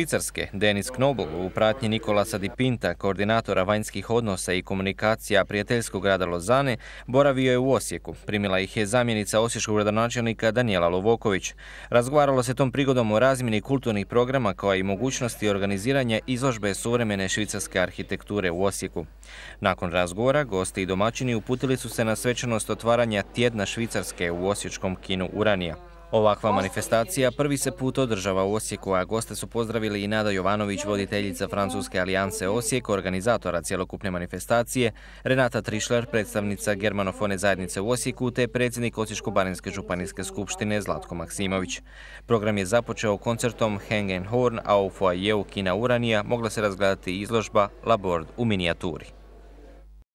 Švicarske, Denis Knobel u pratnji Nikolasa Di Pinta, koordinatora vanjskih odnosa i komunikacija prijateljskog grada Lozane, boravio je u Osijeku. Primila ih je zamjenica osječkog gradonačelnika Danijela Lovoković. Razgovaralo se tom prigodom o razmjeni kulturnih programa kao i mogućnosti organiziranja izložbe suvremene švicarske arhitekture u Osijeku. Nakon razgovora, gosti i domaćini uputili su se na svečanost otvaranja tjedna Švicarske u Osječkom kinu Uranija. Ovakva manifestacija prvi se put održava u Osijeku, a goste su pozdravili i Nada Jovanović, voditeljica Francuske alijanse Osijek, organizatora cjelokupne manifestacije, Renata Trišler, predstavnica Germanofone zajednice u Osijeku, te predsjednik Osječko-Barinske županijske skupštine Zlatko Maksimović. Program je započeo koncertom Hang Horn, a u foajeu Kina Uranija mogla se razgledati izložba Labord u minijaturi.